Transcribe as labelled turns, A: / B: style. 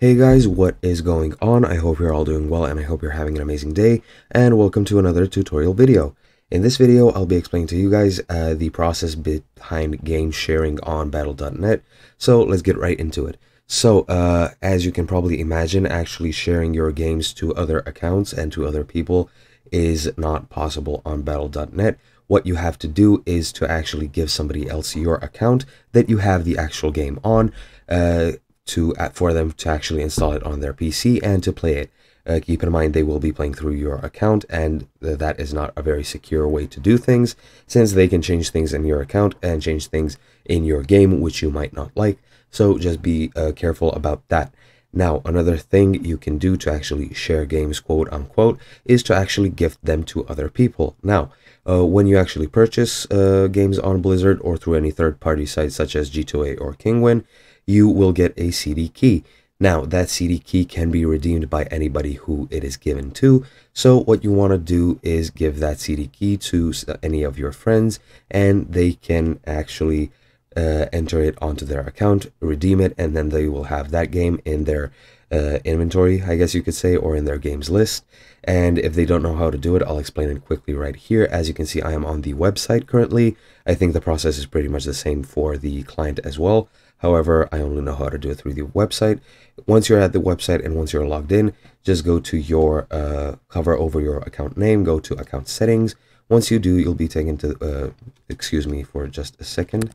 A: Hey guys, what is going on? I hope you're all doing well and I hope you're having an amazing day and welcome to another tutorial video. In this video, I'll be explaining to you guys uh, the process behind game sharing on Battle.net. So let's get right into it. So uh, as you can probably imagine, actually sharing your games to other accounts and to other people is not possible on Battle.net. What you have to do is to actually give somebody else your account that you have the actual game on. Uh, to uh, for them to actually install it on their PC and to play it. Uh, keep in mind they will be playing through your account and th that is not a very secure way to do things since they can change things in your account and change things in your game which you might not like. So just be uh, careful about that. Now another thing you can do to actually share games quote unquote is to actually gift them to other people. Now uh, when you actually purchase uh, games on blizzard or through any third-party sites such as g2a or kinguin you will get a CD key. Now, that CD key can be redeemed by anybody who it is given to. So what you want to do is give that CD key to any of your friends and they can actually uh, enter it onto their account, redeem it, and then they will have that game in their uh, inventory, I guess you could say, or in their games list. And if they don't know how to do it, I'll explain it quickly right here. As you can see, I am on the website currently. I think the process is pretty much the same for the client as well. However, I only know how to do it through the website. Once you're at the website and once you're logged in, just go to your uh, cover over your account name, go to account settings. Once you do, you'll be taken to, uh, excuse me for just a second.